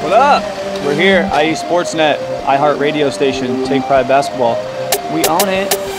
What up? We're here, IE Sportsnet, iHeart radio station, Take Pride Basketball. We own it.